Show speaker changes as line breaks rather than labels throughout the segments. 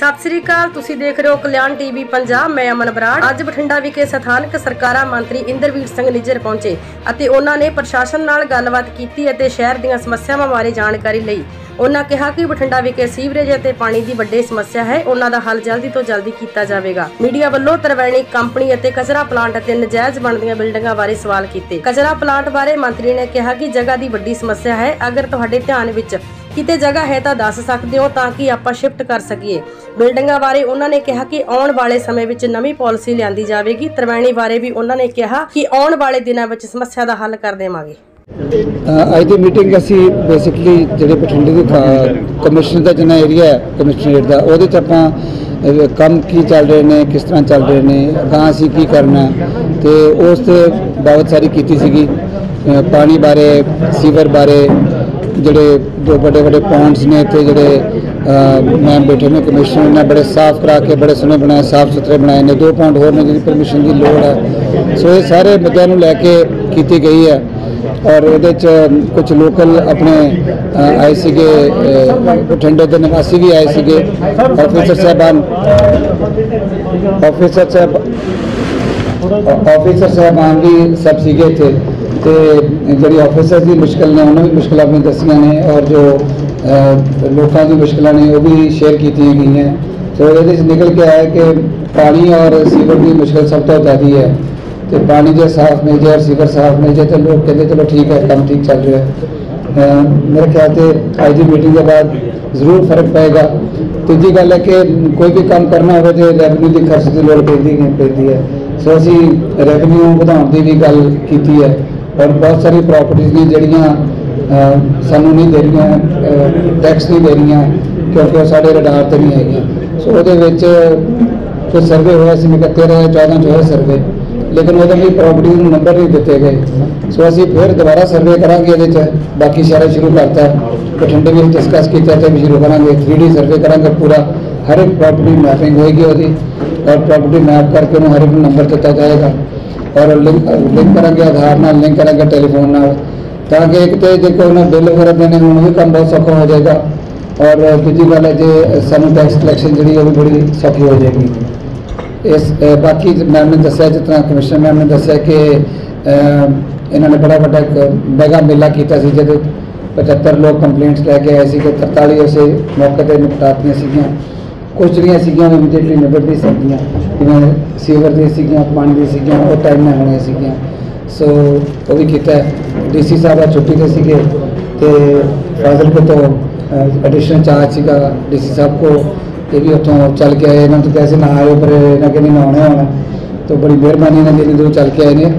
ਸਤਿ ਸ੍ਰੀ ਅਕਾਲ, ਤੁਸੀਂ ਦੇਖ ਰਹੇ ਹੋ ਕਲਿਆਣ ਟੀਵੀ ਪੰਜਾਬ, ਮੈਂ ਅਮਨ ਬਰਾੜ। ਅੱਜ ਬਠਿੰਡਾ ਵਿਖੇ ਸਥਾਨਕ ਸਰਕਾਰਾਂ ਮੰਤਰੀ ਇੰਦਰਵੀਰ ਸਿੰਘ ਨਿੱਜਰ ਪਹੁੰਚੇ ਅਤੇ ਉਹਨਾਂ ਨੇ ਪ੍ਰਸ਼ਾਸਨ ਨਾਲ ਗੱਲਬਾਤ ਕੀਤੀ ਅਤੇ ਸ਼ਹਿਰ ਦੀਆਂ ਸਮੱਸਿਆਵਾਂ ਬਾਰੇ ਜਾਣਕਾਰੀ ਲਈ। ਉਹਨਾਂ ਕਿਹਾ ਕਿ ਬਠਿੰਡਾ ਵਿਖੇ ਸੀਵਰੇਜ ਅਤੇ ਪਾਣੀ ਦੀ ਵੱਡੀ ਸਮੱਸਿਆ ਹੈ, ਉਹਨਾਂ ਦਾ ਹੱਲ ਜਲਦੀ ਤੋਂ ਜਲਦੀ ਕੀਤਾ ਜਾਵੇਗਾ। ਮੀਡੀਆ ਵੱਲੋਂ ਤਰਵੈਣੀ ਕੰਪਨੀ ਅਤੇ ਕਚਰਾ ਪਲਾਂਟ ਅਤੇ ਨਜਾਇਜ਼ ਬਣਦੀਆਂ ਬਿਲਡਿੰਗਾਂ ਬਾਰੇ ਸਵਾਲ ਕੀਤੇ। ਕਚਰਾ ਪਲਾਂਟ ਬਾਰੇ ਮੰਤਰੀ ਨੇ ਕਿਹਾ ਕਿ ਜਗ੍ਹਾ ਦੀ ਵੱਡੀ ਸਮੱਸਿਆ ਹੈ, ਅਗਰ ਤੁਹਾਡੇ ਧਿਆਨ ਵਿੱਚ ਕਿਤੇ ਜਗ੍ਹਾ ਹੈ ਤਾਂ ਦੱਸ ਸਕਦੇ ਹੋ ਤਾਂ ਕਿ ਆਪਾਂ ਸ਼ਿਫਟ ਕਰ ਸਕੀਏ। ਬਿਲਡਿੰਗਾਂ ਬਾਰੇ ਉਹਨਾਂ ਨੇ ਕਿਹਾ ਕਿ ਆਉਣ ਵਾਲੇ ਸਮੇਂ ਵਿੱਚ ਨਵੀਂ ਪਾਲਿਸੀ ਲਿਆਂਦੀ ਜਾਵੇਗੀ। ਤਰਵੈਣੀ ਬਾਰੇ ਵੀ ਉਹਨਾਂ ਨੇ ਕਿਹਾ ਕਿ ਆਉਣ ਵਾਲੇ ਦਿਨਾਂ ਵਿੱਚ ਸਮੱਸਿਆ ਦਾ ਹੱਲ ਕਰ ਦੇਵਾਂਗੇ।
ਅੱਜ ਦੀ ਮੀਟਿੰਗ ਅਸੀਂ ਬੇਸਿਕਲੀ ਜਿਹੜੇ ਬਠਿੰਡੇ ਦੇ ਕਮਿਸ਼ਨਰ ਦਾ ਜਿੰਨਾ ਏਰੀਆ ਹੈ ਕਮਿਸ਼ਨਰੇਟ ਦਾ ਉਹਦੇ ਚ ਆਪਾਂ ਕੰਮ ਕੀ ਚੱਲ ਰਹੇ ਨੇ ਕਿਸ ਤਰ੍ਹਾਂ ਚੱਲ ਰਹੇ ਨੇ ਅਗਾਂਹ ਅਸੀਂ ਕੀ ਕਰਨਾ ਹੈ, ਤੇ ਉਸ ਤੇ ਬਹੁਤ ਸਾਰੀ ਕੀਤੀ ਸੀਗੀ। ਪਾਣੀ ਬਾਰੇ ਸੀਵਰ ਬਾਰੇ ਜਿਹੜੇ ਜੋ ਵੱਡੇ ਵੱਡੇ ਪੁਆਇੰਟਸ ਨੇ ਇੱਥੇ ਜਿਹੜੇ ਮੈਮ ਬੈਠੇ ਨੇ ਕਮਿਸ਼ਨਰ ਨੇ, ਬੜੇ ਸਾਫ਼ ਕਰਾ ਕੇ, ਬੜੇ ਸੋਹਣੇ ਬਣਾਏ, ਸਾਫ਼ ਸੁਥਰੇ ਬਣਾਏ ਨੇ, ਦੋ ਪੁਆਇੰਟ ਹੋਰ ਨੇ ਜਿਹਦੀ ਪਰਮਿਸ਼ਨ ਦੀ ਲੋੜ ਹੈ। ਸੋ ਇਹ ਸਾਰੇ ਮੁੱਦਿਆਂ ਨੂੰ ਲੈ ਕੇ ਕੀਤੀ ਗਈ ਹੈ। ਔਰ ਇਹਦੇ ਚ ਕੁਝ ਲੋਕਲ ਆਪਣੇ ਆਏ ਸੀਗੇ ਬਠਿੰਡੇ ਦੇ ਨਿਵਾਸੀ ਵੀ ਆਏ ਸੀਗੇ। ਆਫੀਸਰ ਸਾਹਿਬਾਨ ਆਫੀਸਰ ਸਾਹਿਬ ਆਫੀਸਰ ਸਾਹਿਬਾਨ ਵੀ ਸਭ ਸੀਗੇ ਇੱਥੇ। ਤੇ ਜਿਹੜੀ ਆਫੀਸਰ ਦੀ ਮੁਸ਼ਕਲ ਨੇ, ਉਹਨਾਂ ਵੀ ਮੁਸ਼ਕਲਾਂ ਵੀ ਦੱਸੀਆਂ ਨੇ ਔਰ ਜੋ ਲੋਕਾਂ ਦੀ ਮੁਸ਼ਕਲਾਂ ਨੇ, ਉਹ ਵੀ ਸ਼ੇਅਰ ਕੀਤੀਆਂ ਗਈਆਂ। ਸੋ ਇਹਦੇ ਚ ਨਿਕਲ ਕੇ ਆਇਆ ਕਿ ਪਾਣੀ ਔਰ ਸੀਵਰ ਦੀ ਮੁਸ਼ਕਲ ਸਭ ਤੋਂ ਜ਼ਿਆਦਾ ਹੈ। ਤੇ ਪਾਣੀ ਜੇ ਸਾਫ਼ ਮਿਲ ਜਾਏ ਔਰ ਸੀਵਰ ਸਾਫ਼ ਮਿਲ ਜਾਏ, ਤਾਂ ਲੋਕ ਕਹਿੰਦੇ ਚਲੋ ਠੀਕ ਹੈ, ਕੰਮ ਠੀਕ ਚੱਲ ਰਿਹਾ ਹੈ। ਮੇਰੇ ਖਿਆਲ ਤੇ ਅੱਜ ਦੀ ਮੀਟਿੰਗ ਦੇ ਬਾਅਦ ਜ਼ਰੂਰ ਫ਼ਰਕ ਪਏਗਾ। ਤੀਜੀ ਗੱਲ ਹੈ ਕਿ ਕੋਈ ਵੀ ਕੰਮ ਕਰਨਾ ਹੋਵੇ ਤੇ ਰੈਵਨਿਊ ਦੀ ਖਰਚ ਦੀ ਲੋੜ ਪੈਂਦੀ ਹੈ ਪੈਂਦੀ ਹੈ। ਸੋ ਅਸੀਂ ਰੈਵਨਿਊ ਵਧਾਉਣ ਦੀ ਵੀ ਗੱਲ ਕੀਤੀ ਹੈ। ਔਰ ਬਹੁਤ ਸਾਰੀ ਪ੍ਰਾਪਰਟੀਆਂ ਨੇ ਜਿਹੜੀਆਂ ਸਾਨੂੰ ਨਹੀਂ ਦੇ ਰਹੀਆਂ ਟੈਕਸ ਨਹੀਂ ਦੇ ਰਹੀਆਂ ਕਿਉਂਕਿ ਉਹ ਸਾਡੇ ਰਡਾਰ ਤੇ ਨਹੀਂ ਹੈਗੀਆਂ। ਸੋ ਉਹਦੇ ਵਿੱਚ ਕੋਈ ਸਰਵੇ ਹੋਇਆ ਸੀ, ਮੈਂ 13 14 ਚ ਹੋਇਆ ਸਰਵੇ ਲੇਕਿਨ ਉਹਦੇ ਲਈ ਪ੍ਰਾਪਰਟੀ ਨੂੰ ਨੰਬਰ ਨਹੀਂ ਦਿੱਤੇ ਗਏ। ਸੋ ਅਸੀਂ ਫਿਰ ਦੁਬਾਰਾ ਸਰਵੇ ਕਰਾਂਗੇ ਇਹਦੇ ਚ। ਬਾਕੀ ਸ਼ਹਿਰਾਂ ਸ਼ੁਰੂ ਕਰਤਾ। ਬਠਿੰਡੇ ਵਿੱਚ ਡਿਸਕਸ ਕੀਤਾ ਤੇ ਵੀ ਸ਼ੁਰੂ ਕਰਾਂਗੇ। 3D ਸਰਵੇ ਕਰਾਂਗੇ ਪੂਰਾ। ਹਰ ਇੱਕ ਪ੍ਰਾਪਰਟੀ ਮੈਪਿੰਗ ਹੋਏਗੀ ਉਹਦੀ। ਔਰ ਪ੍ਰਾਪਰਟੀ ਮੈਪ ਕਰਕੇ ਉਹਨੂੰ ਹਰ ਇੱਕ ਨੰਬਰ ਦਿੱਤਾ ਜਾਏਗਾ। ਔਰ ਲਿੰਕ ਲਿੰਕ ਕਰਾਂਗੇ, ਆਧਾਰ ਨਾਲ ਲਿੰਕ ਕਰਾਂਗੇ, ਟੈਲੀਫੋਨ ਨਾਲ। ਤਾਂ ਕਿ ਇੱਕ ਤੇ ਜੇ ਕੋਈ ਉਹਨਾਂ ਬਿੱਲ ਵਗੈਰਾ ਦੇਣੇ ਹੋਣ ਉਹ ਵੀ ਕੰਮ ਬਹੁਤ ਸੌਖਾ ਹੋ ਜਾਏਗਾ। ਔਰ ਦੂਜੀ ਗੱਲ ਹੈ ਜੇ ਸਾਨੂੰ ਟੈਕਸ ਕਲੈਕਸ਼ਨ ਜਿਹੜੀ ਉਹ ਵੀ ਬੜੀ ਸੌਖੀ ਹੋ ਜਾਏਗੀ। ਇਸ ਬਾਕੀ ਮੈਮ ਨੇ ਦੱਸਿਆ, ਜਿਸ ਤਰ੍ਹਾਂ ਕਮਿਸ਼ਨਰ ਮੈਮ ਨੇ ਦੱਸਿਆ ਕਿ ਇਹਨਾਂ ਨੇ ਬੜਾ ਵੱਡਾ ਇੱਕ ਮੈਗਾ ਮੇਲਾ ਕੀਤਾ ਸੀ ਜਿਹਦੇ 75 ਲੋਕ ਕੰਪਲੇਂਟਸ ਲੈ ਕੇ ਆਏ ਸੀ ਕਿ 43 ਉਸੇ ਮੌਕੇ ਤੇ ਨਿਪਟਾਤੀਆਂ ਸੀਗੀਆਂ। ਕੁਝ ਜਿਹੜੀਆਂ ਸੀਗੀਆਂ ਉਹ ਇਮੀਡੀਏਟਲੀ ਨਿਬੜਦੀ ਸੀਗੀਆਂ, ਜਿਵੇਂ ਸੀਵਰ ਦੀ ਸੀਗੀਆਂ, ਪਾਣੀ ਦੀ ਸੀਗੀਆਂ, ਉਹ ਟਾਈਮ ਨਾਲ ਹੋਣੀਆਂ ਸੀਗੀਆਂ। ਸੋ ਉਹ ਵੀ ਕੀਤਾ। ਡੀਸੀ ਸਾਹਿਬ ਆ ਛੁੱਟੀ ਤੇ ਸੀਗੇ ਤੇ ਫਾਜ਼ਿਲਕੇ ਤੋਂ ਐਡੀਸ਼ਨਲ ਚਾਰਜ ਸੀਗਾ ਡੀਸੀ ਸਾਹਿਬ ਕੋ ਇਹ ਵੀ ਉੱਥੋਂ ਚੱਲ ਕੇ ਆਏ। ਇਹਨਾਂ ਤੋਂ ਕੈਸੇ ਨਾ ਆਏ ਪਰ ਇਹਨਾਂ ਕਹਿੰਦੇ ਨਾ ਆਉਣਾ ਹੋਣਾ। ਤਾਂ ਬੜੀ ਮਿਹਰਬਾਨੀ ਇਹਨਾਂ ਦੀ ਜਦੋਂ ਚੱਲ ਕੇ ਆਏ ਨੇ।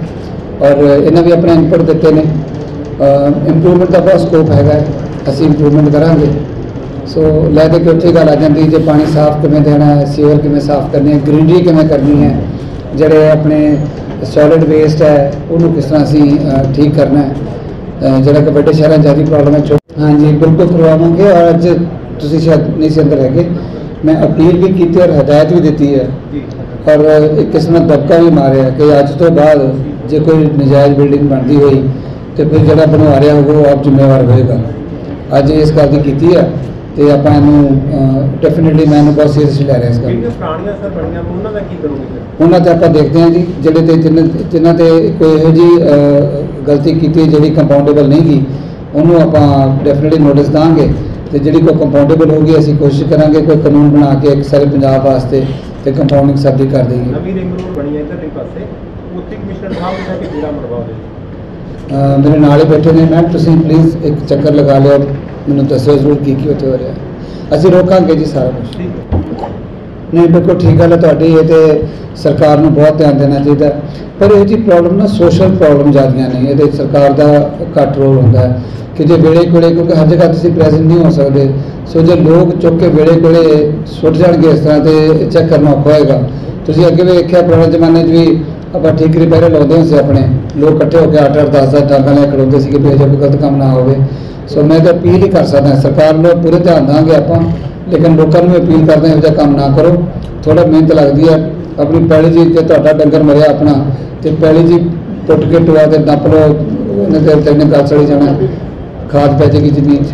ਔਰ ਇਹਨਾਂ ਵੀ ਆਪਣਾ ਇਨਪੁਟ ਦਿੱਤੇ ਨੇ। ਇੰਪਰੂਵਮੈਂਟ ਦਾ ਬਹੁਤ ਸਕੋਪ ਹੈਗਾ। ਅਸੀਂ ਇੰਪਰੂਵਮੈਂਟ ਕਰਾਂਗੇ। ਸੋ ਲੈ ਦੇ ਕੇ ਉੱਥੇ ਗੱਲ ਆ ਜਾਂਦੀ ਜੇ ਪਾਣੀ ਸਾਫ਼ ਕਿਵੇਂ ਦੇਣਾ ਹੈ ਸੀਵਰ ਕਿਵੇਂ ਸਾਫ਼ ਕਰਨੀ ਹੈ, ਗ੍ਰੀਨਰੀ ਕਿਵੇਂ ਕਰਨੀ ਹੈ, ਜਿਹੜੇ ਆਪਣੇ ਸੋਲਿਡ ਵੇਸਟ ਹੈ, ਉਹਨੂੰ ਕਿਸ ਤਰ੍ਹਾਂ ਅਸੀਂ ਠੀਕ ਕਰਨਾ ਹੈ। ਜਿਹੜਾ ਕਿ ਵੱਡੇ ਸ਼ਹਿਰਾਂ 'ਚ ਜ਼ਿਆਦਾ ਪ੍ਰੋਬਲਮ ਹੈ ਛੋ- ਹਾਂਜੀ, ਬਿਲਕੁਲ ਕਰਵਾਵਾਂਗੇ ਔਰ ਅੱਜ ਤੁਸੀਂ ਸ਼ਾਇਦ ਨਹੀਂ ਸੀ ਅੰਦਰ ਹੈਗੇ। ਮੈਂ ਅਪੀਲ ਵੀ ਕੀਤੀ ਔਰ ਹਦਾਇਤ ਵੀ ਦਿੱਤੀ ਹੈ। ਔਰ ਇੱਕ ਕਿਸਮ ਦਾ ਦਬਕਾ ਵੀ ਮਾਰਿਆ ਕਿ ਅੱਜ ਤੋਂ ਬਾਅਦ ਜੇ ਕੋਈ ਨਜਾਇਜ਼ ਬਿਲਡਿੰਗ ਬਣਦੀ ਹੋਈ ਤੇ ਫਿਰ ਜਿਹੜਾ ਬਣਵਾ ਰਿਹਾ ਹੋਊਗਾ, ਉਹ ਆਪ ਜ਼ਿੰਮੇਵਾਰ ਹੋਏਗਾ। ਅੱਜ ਇਸ ਗੱਲ ਦੀ ਕੀਤੀ ਹੈ। ਤੇ ਆਪਾਂ ਇਹਨੂੰ ਡੈਫੀਨਿਟਲੀ ਮੈਂ ਇਹਨੂੰ ਬਹੁਤ ਸੀਰੀਅਸਲੀ ਲੈ ਰਿਹਾ ਇਸ ਗੱਲ
ਜਿਹੜੀਆਂ ਪੁਰਾਣੀਆਂ ਸਰ ਬਣੀਆਂ ਉਹਨਾਂ ਦਾ ਕੀ ਕਰੋਗੇ ਫਿਰ?
ਉਹਨਾਂ ਤੇ ਆਪਾਂ ਦੇਖਦੇ ਹਾਂ ਜੀ ਜਿਹੜੇ ਤੇ ਜਿਨ੍ਹਾਂ ਜਿਨ੍ਹਾਂ ਤੇ ਕੋਈ ਇਹੋ ਜੀ ਗਲਤੀ ਕੀਤੀ ਜਿਹੜੀ ਕੰਪਾਊਂਡੇਬਲ ਨਹੀਂ ਗਈ ਉਹਨੂੰ ਆਪਾਂ ਡੈਫੀਨਿਟਲੀ ਨੋਟਿਸ ਦਾਂਗੇ। ਤੇ ਜਿਹੜੀ ਕੋਈ ਕੰਪਾਊਂਡੇਬਲ ਹੋਊਗੀ ਅਸੀਂ ਕੋਸ਼ਿਸ਼ ਕਰਾਂਗੇ ਕੋਈ ਕਾਨੂੰਨ ਬਣਾ ਕੇ ਇੱਕ ਸਾਰੇ ਪੰਜਾਬ ਵਾਸਤੇ ਤੇ ਕੰਪਾਊਂਡਿੰਗ ਸਭ ਦੀ ਕਰ ਦੇਈਏ।
ਨਵੀਂ ਰਿੰਗ ਰੋਡ ਬਣੀ ਹੈ ਇੱਧਰਲੇ ਪਾਸੇ ਉੱਥੇ ਕਮਿਸ਼ਨਰ ਸਾਹਿਬ ਨੇ ਕਿ ਜਿਹੜਾ ਮਰਵਾ ਦੇ
ਮੇਰੇ ਨਾਲ ਹੀ ਬੈਠੇ ਨੇ ਮੈਮ ਤੁਸੀਂ ਪਲੀਜ਼ ਇੱਕ ਚੱਕਰ ਲਗਾ ਲਿਓ। ਮੈਨੂੰ ਦੱਸਿਓ ਜ਼ਰੂਰ ਕੀ ਕੀ ਉੱਥੇ ਹੋ ਰਿਹਾ। ਅਸੀਂ ਰੋਕਾਂਗੇ ਜੀ ਸਾਰਾ ਕੁਝ ਨਹੀਂ ਬਿਲਕੁਲ ਠੀਕ ਗੱਲ ਹੈ ਤੁਹਾਡੀ ਇਹ ਤੇ ਸਰਕਾਰ ਨੂੰ ਬਹੁਤ ਧਿਆਨ ਦੇਣਾ ਚਾਹੀਦਾ। ਪਰ ਇਹ ਜੀ ਪ੍ਰੋਬਲਮ ਨਾ ਸੋਸ਼ਲ ਪ੍ਰੋਬਲਮ ਜ਼ਿਆਦੀਆਂ ਨੇ। ਇਹਦੇ ਸਰਕਾਰ ਦਾ ਘੱਟ ਰੋਲ ਹੁੰਦਾ ਹੈ ਕਿ ਜੇ ਵੇਲੇ ਕੋਲੇ ਕਿਉਂਕਿ ਹਰ ਜਗ੍ਹਾ ਤੁਸੀਂ ਪ੍ਰੈਜ਼ੈਂਟ ਨਹੀਂ ਹੋ ਸਕਦੇ। ਸੋ ਜੇ ਲੋਕ ਚੁੱਕ ਕੇ ਵੇਲੇ ਕੋਲੇ ਸੁੱਟ ਜਾਣਗੇ ਇਸ ਤਰ੍ਹਾਂ ਤੇ ਚੈੱਕ ਕਰਨਾ ਔਖਾ ਹੋਏਗਾ। ਤੁਸੀਂ ਅੱਗੇ ਵੀ ਵੇਖਿਆ ਪੁਰਾਣੇ ਜ਼ਮਾਨੇ 'ਚ ਵੀ ਆਪਾਂ ਠੀਕ ਰਿਪੇਅਰ ਲਾਉਂਦੇ ਹੁੰਦੇ ਸੀ ਆਪਣੇ। ਲੋਕ ਇਕੱਠੇ ਹੋ ਕੇ 8-8 10-10 ਡਾਂਗਾਂ ਲੈ ਖੜੋਂਦੇ ਸੀ ਕਿ ਵੀ ਅਜੇ ਕੋਈ ਗਲਤ ਕੰਮ ਨਾ ਹੋਵੇ। ਸੋ ਮੈਂ ਤਾਂ ਅਪੀਲ ਹੀ ਕਰ ਸਕਦਾ, ਸਰਕਾਰ ਨੂੰ ਪੂਰੇ ਧਿਆਨ ਦਾਂਗੇ ਆਪਾਂ, ਲੇਕਿਨ ਲੋਕਾਂ ਨੂੰ ਵੀ ਅਪੀਲ ਕਰਦੇ ਹਾਂ, ਇਹੋ ਜਿਹਾ ਕੰਮ ਨਾ ਕਰੋ। ਥੋੜਾ ਮਿਹਨਤ ਲੱਗਦੀ ਹੈ। ਆਪਣੀ ਪੈਲੀ ਜੀ ਤੇ ਤੁਹਾਡਾ ਡੰਗਰ ਮਰਿਆ ਆਪਣਾ, ਤੇ ਪੈਲੀ ਜੀ ਪੁੱਟ ਕੇ ਟੋਆ ਤੇ ਦੱਪ ਲਓ, ਉਹਨੇ ਤੇ ਤੈਨੂੰ ਗੱਲ ਜਾਣਾ, ਖਾਦ ਪੈ ਜਾਏਗੀ ਜ਼ਮੀਨ 'ਚ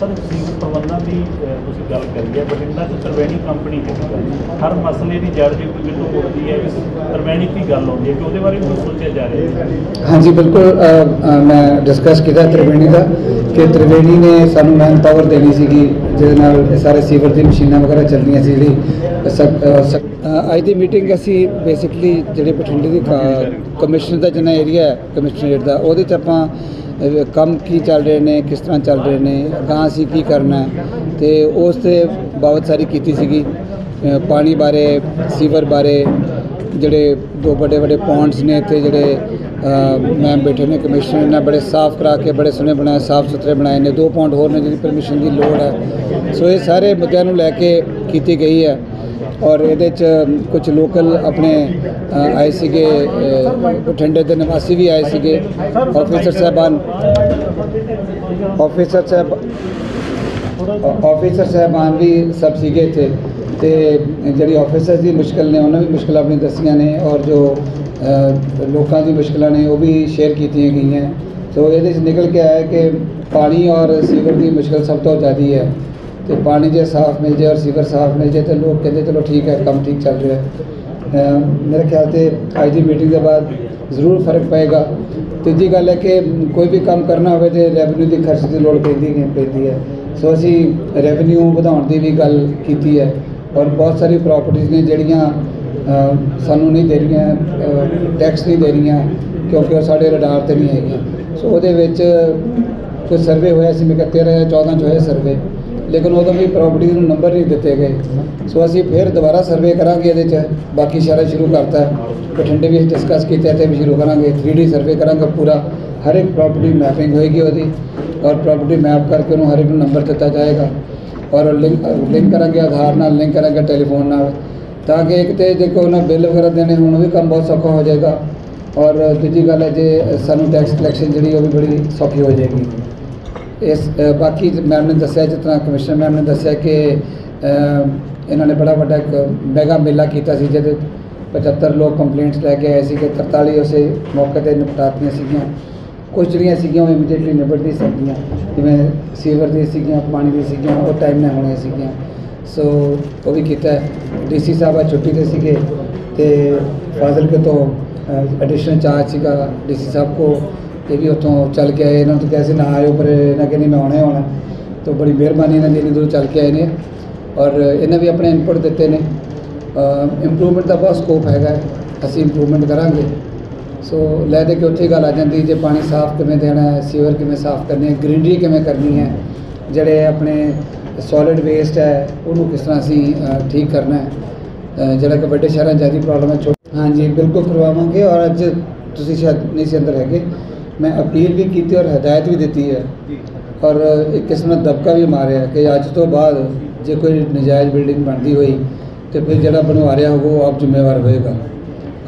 ਸਰ ਸੀਵਰ ਪ੍ਰਬੰਧਾਂ ਦੀ ਅਹ, ਤੁਸੀਂ ਗੱਲ ਕਰੀ ਹੈ ਬਠਿੰਡਾ ਚ ਤਰਵੈਣੀ ਕੰਪਨੀ ਹੈਗੀ ਹਰ ਮਸਲੇ ਦੀ ਜੜ ਜੇ ਕੋਈ ਮੈਨੂੰ ਉੱਠਦੀ ਹੈ ਵੀ ਤਰਵੈਣੀ ਕੀ ਗੱਲ ਆਉਂਦੀ ਹੈ ਕਿ ਉਹਦੇ ਬਾਰੇ ਵੀ ਸੋਚਿਆ ਜਾ ਰਿਹਾ ਹੈ।
ਹਾਂਜੀ, ਬਿਲਕੁਲ ਮੈਂ ਡਿਸਕਸ ਕੀਤਾ ਤ੍ਰਿਵੇਣੀ ਦਾ ਕਿ ਤ੍ਰਿਵੇਣੀ ਨੇ ਸਾਨੂੰ ਮੈਨ ਪਾਵਰ ਦੇਣੀ ਸੀਗੀ, ਜਿਹਦੇ ਨਾਲ ਇਹ ਸਾਰੇ ਸੀਵਰ ਦੀ ਮਸ਼ੀਨਾਂ ਵਗੈਰਾ ਚੱਲਦੀਆਂ ਸੀ, ਜਿਹੜੀ ਅੱਜ ਦੀ ਮੀਟਿੰਗ ਅਸੀਂ ਬੇਸਿਕਲੀ ਜਿਹੜੇ ਬਠਿੰਡੇ ਦੀ ਕਮਿਸ਼ਨਰ ਦਾ ਜਿੰਨਾ ਏਰੀਆ ਹੈ ਕਮਿਸ਼ਨਰੇਟ ਦਾ, ਉਹਦੇ ਚ ਆਪਾਂ ਕੰਮ ਕੀ ਚੱਲ ਰਹੇ ਨੇ, ਕਿਸ ਤਰ੍ਹਾਂ ਚੱਲ ਰਹੇ ਨੇ, ਅਗਾਂਹ ਅਸੀਂ ਕੀ ਕਰਨਾ ਹੈ, ਤੇ ਉਸ ਤੇ ਬਹੁਤ ਸਾਰੀ ਕੀਤੀ ਸੀਗੀ। ਪਾਣੀ ਬਾਰੇ, ਸੀਵਰ ਬਾਰੇ, ਜਿਹੜੇ ਦੋ ਵੱਡੇ ਵੱਡੇ ਪੌਂਡਸ ਨੇ ਤੇ ਜਿਹੜੇ ਮੈਮ ਬੈਠੇ ਨੇ ਕਮਿਸ਼ਨਰ ਨੇ, ਬੜੇ ਸਾਫ਼ ਕਰਾ ਕੇ, ਬੜੇ ਸੋਹਣੇ ਬਣਾਏ, ਸਾਫ਼ ਸੁਥਰੇ ਬਣਾਏ ਨੇ। ਦੋ ਪੌਂਡ ਹੋਰ ਨੇ ਜਿਹਦੀ ਪਰਮਿਸ਼ਨ ਦੀ ਲੋੜ ਹੈ। ਸੋ ਇਹ ਸਾਰੇ ਮੁੱਦਿਆਂ ਨੂੰ ਲੈ ਕੇ ਕੀਤੀ ਗਈ ਹੈ। ਔਰ ਇਹਦੇ ਚ ਕੁਝ ਲੋਕਲ ਆਪਣੇ ਆਏ ਸੀਗੇ ਬਠਿੰਡੇ ਦੇ ਨਿਵਾਸੀ ਵੀ ਆਏ ਸੀਗੇ। ਆਫੀਸਰ ਸਾਹਿਬਾਨ ਆਫੀਸਰ ਸਾਹਿਬ ਆਫੀਸਰ ਸਾਹਿਬਾਨ ਵੀ ਸਭ ਸੀਗੇ ਇੱਥੇ। ਤੇ ਜਿਹੜੀ ਆਫੀਸਰ ਦੀ ਮੁਸ਼ਕਲ ਨੇ, ਉਹਨਾਂ ਵੀ ਮੁਸ਼ਕਲਾਂ ਆਪਣੀ ਦੱਸੀਆਂ ਨੇ ਔਰ ਜੋ ਲੋਕਾਂ ਦੀ ਮੁਸ਼ਕਲਾਂ ਨੇ, ਉਹ ਵੀ ਸ਼ੇਅਰ ਕੀਤੀਆਂ ਗਈਆਂ। ਸੋ ਇਹਦੇ 'ਚ ਨਿਕਲ ਕੇ ਆਇਆ ਕਿ ਪਾਣੀ ਔਰ ਸੀਵਰ ਦੀ ਮੁਸ਼ਕਲ ਸਭ ਤੋਂ ਜ਼ਿਆਦਾ ਹੈ। ਤੇ ਪਾਣੀ ਜੇ ਸਾਫ਼ ਮਿਲ ਜਾਏ ਔਰ ਸੀਵਰ ਸਾਫ਼ ਮਿਲ ਜਾਏ, ਤੇ ਲੋਕ ਕਹਿੰਦੇ, ਚਲੋ ਠੀਕ ਹੈ, ਕੰਮ ਠੀਕ ਚੱਲ ਰਿਹਾ ਹੈ। ਮੇਰੇ ਖਿਆਲ ਤੇ ਅੱਜ ਦੀ ਮੀਟਿੰਗ ਦੇ ਬਾਅਦ ਜ਼ਰੂਰ ਫ਼ਰਕ ਪਏਗਾ। ਤੀਜੀ ਗੱਲ ਹੈ ਕਿ ਕੋਈ ਵੀ ਕੰਮ ਕਰਨਾ ਹੋਵੇ ਤੇ ਰੈਵਨਿਊ ਦੀ ਖਰਚ ਦੀ ਲੋੜ ਪੈਂਦੀ ਹੈ ਪੈਂਦੀ ਹੈ। ਸੋ ਅਸੀਂ ਰੈਵਨਿਊ ਵਧਾਉਣ ਦੀ ਵੀ ਗੱਲ ਕੀਤੀ ਹੈ ਔਰ ਬਹੁਤ ਸਾਰੀ ਪ੍ਰਾਪਰਟੀਆਂ ਨੇ ਜਿਹੜੀਆਂ ਸਾਨੂੰ ਨਹੀਂ ਦੇ ਰਹੀਆਂ ਟੈਕਸ ਨਹੀਂ ਦੇ ਰਹੀਆਂ ਕਿਉਂਕਿ ਉਹ ਸਾਡੇ ਰਡਾਰ ਤੇ ਨਹੀਂ ਹੈਗੀਆਂ। ਸੋ ਉਹਦੇ ਵਿੱਚ ਕੋਈ ਸਰਵੇ ਹੋਇਆ ਸੀ, ਮੈਂ ਕਿਹਾ 13 ਜਾਂ 14 ਚ ਹੋਇਆ ਸਰਵੇ ਲੇਕਿਨ ਉਦੋਂ ਵੀ ਪ੍ਰਾਪਰਟੀ ਨੂੰ ਨੰਬਰ ਨਹੀਂ ਦਿੱਤੇ ਗਏ। ਸੋ ਅਸੀਂ ਫਿਰ ਦੁਬਾਰਾ ਸਰਵੇ ਕਰਾਂਗੇ ਇਹਦੇ 'ਚ, ਬਾਕੀ ਸ਼ਹਿਰਾਂ ਸ਼ੁਰੂ ਕਰਤਾ। ਬਠਿੰਡੇ ਵੀ ਡਿਸਕਸ ਕੀਤਾ ਤੇ ਵੀ ਸ਼ੁਰੂ ਕਰਾਂਗੇ 3D ਸਰਵੇ ਕਰਾਂਗੇ ਪੂਰਾ। ਹਰ ਇੱਕ ਪ੍ਰਾਪਰਟੀ ਮੈਪਿੰਗ ਹੋਏਗੀ ਉਹਦੀ ਔਰ ਪ੍ਰਾਪਰਟੀ ਮੈਪ ਕਰਕੇ ਉਹਨੂੰ ਹਰ ਇੱਕ ਨੂੰ ਨੰਬਰ ਦਿੱਤਾ ਜਾਏਗਾ ਔਰ ਲਿੰਕ ਲਿੰਕ ਕਰਾਂਗੇ, ਆਧਾਰ ਨਾਲ ਲਿੰਕ ਕਰਾਂਗੇ ਟੈਲੀਫੋਨ ਨਾਲ ਤਾਂ ਕਿ ਇੱਕ ਤੇ ਕੋਈ ਉਹਨਾਂ ਬਿੱਲ ਵਗੈਰਾ ਦੇਣੇ ਹੁਣ ਉਹ ਵੀ ਕੰਮ ਬਹੁਤ ਸੌਖਾ ਹੋ ਜਾਏਗਾ ਔਰ ਦੂਜੀ ਗੱਲ ਹੈ ਜੇ ਸਾਨੂੰ ਟੈਕਸ ਕਲੈਕਸ਼ਨ ਜਿਹੜੀ ਉਹ ਵੀ ਬੜੀ ਸੌਖੀ ਹੋ ਜਾਏਗੀ। ਇਸ ਬਾਕੀ ਮੈਮ ਨੇ ਦੱਸਿਆ ਜਿਸ ਤਰ੍ਹਾਂ ਕਮਿਸ਼ਨਰ ਮੈਮ ਨੇ ਦੱਸਿਆ ਕਿ ਇਹਨਾਂ ਨੇ ਬੜਾ ਵੱਡਾ ਇੱਕ ਮੈਗਾ ਮੇਲਾ ਕੀਤਾ ਸੀ ਜਿਹਦੇ 75 ਲੋਕ ਕੰਪਲੇਂਟਸ ਲੈ ਕੇ ਆਏ ਸੀ ਕਿ 43 ਉਸੇ ਮੌਕੇ ਤੇ ਨਿਪਟਾਤੀਆਂ ਸੀਗੀਆਂ। ਕੁਝ ਜਿਹੜੀਆਂ ਸੀਗੀਆਂ, ਉਹ ਇਮੀਡੀਏਟਲੀ ਨਿਬਟ ਨਹੀਂ ਸਕਦੀਆਂ ਜਿਵੇਂ ਸੀਵਰ ਦੀ ਸੀਗੀਆਂ, ਪਾਣੀ ਦੀ ਸੀਗੀਆਂ, ਉਹ ਟਾਈਮ ਨਾਲ ਹੋਣੀਆਂ ਸੀਗੀਆਂ। ਸੋ ਉਹ ਵੀ ਕੀਤਾ। ਡੀਸੀ ਸਾਹਿਬ ਆ ਛੁੱਟੀ ਤੇ ਸੀਗੇ ਤੇ ਫਾਜ਼ਿਲਕੇ ਤੋਂ ਐਡੀਸ਼ਨਲ ਚਾਰਜ ਸੀਗਾ ਡੀਸੀ ਸਾਹਿਬ ਕੋ ਇਹ ਵੀ ਉੱਥੋਂ ਚੱਲ ਕੇ ਆਏ। ਇਹਨਾਂ ਨੂੰ ਕਿਹਾ ਸੀ, ਨਾ ਆਇਓ, ਪਰ ਇਹਨਾਂ ਕਹਿੰਦੇ ਮੈਂ ਆਉਣਾ ਹੀ ਆਉਣਾ। ਤਾਂ ਬੜੀ ਮਿਹਰਬਾਨੀ ਇਹਨਾਂ ਦੀ, ਇੰਨੀ ਦੂਰ ਚੱਲ ਕੇ ਆਏ ਨੇ। ਔਰ ਇਹਨਾਂ ਵੀ ਆਪਣੇ ਇਨਪੁਟ ਦਿੱਤੇ ਨੇ। ਇੰਪਰੂਵਮੈਂਟ ਦਾ ਬਹੁਤ ਸਕੋਪ ਹੈਗਾ। ਅਸੀਂ ਇੰਪਰੂਵਮੈਂਟ ਕਰਾਂਗੇ। ਸੋ ਲੈ ਦੇ ਕੇ ਉੱਥੇ ਗੱਲ ਆ ਜਾਂਦੀ ਜੇ ਪਾਣੀ ਸਾਫ਼ ਕਿਵੇਂ ਦੇਣਾ ਹੈ ਸੀਵਰ ਕਿਵੇਂ ਸਾਫ਼ ਕਰਨੀ ਹੈ ਗ੍ਰੀਨਰੀ ਕਿਵੇਂ ਕਰਨੀ ਹੈ ਜਿਹੜੇ ਆਪਣੇ ਸੋਲਿਡ ਵੇਸਟ ਹੈ ਉਹਨੂੰ ਕਿਸ ਤਰ੍ਹਾਂ ਅਸੀਂ ਠੀਕ ਕਰਨਾ ਹੈ। ਜਿਹੜਾ ਕਿ ਵੱਡੇ ਸ਼ਹਿਰਾਂ ਜ਼ਿਆਦਾ ਪ੍ਰੋਬਲਮ ਹੈ ਹਾਂਜੀ ਬਿਲਕੁਲ ਕਰਵਾਵਾਂਗੇ ਔਰ ਅੱਜ ਤੁਸੀਂ ਸ਼ਾਇਦ ਨਹੀਂ ਸੀ ਅੰਦਰ ਹੈਗੇ। ਮੈਂ ਅਪੀਲ ਵੀ ਕੀਤੀ ਔਰ ਹਦਾਇਤ ਵੀ ਦਿੱਤੀ ਹੈ। ਔਰ ਇੱਕ ਕਿਸਮ ਦਾ ਦਬਕਾ ਵੀ ਮਾਰਿਆ ਕਿ ਅੱਜ ਤੋਂ ਬਾਅਦ ਜੇ ਕੋਈ ਨਜਾਇਜ਼ ਬਿਲਡਿੰਗ ਬਣਦੀ ਹੋਈ ਤੇ ਫਿਰ ਜਿਹੜਾ ਬਣਵਾ ਰਿਹਾ ਉਹ ਆਪ ਜ਼ਿੰਮੇਵਾਰ ਹੋਏਗਾ।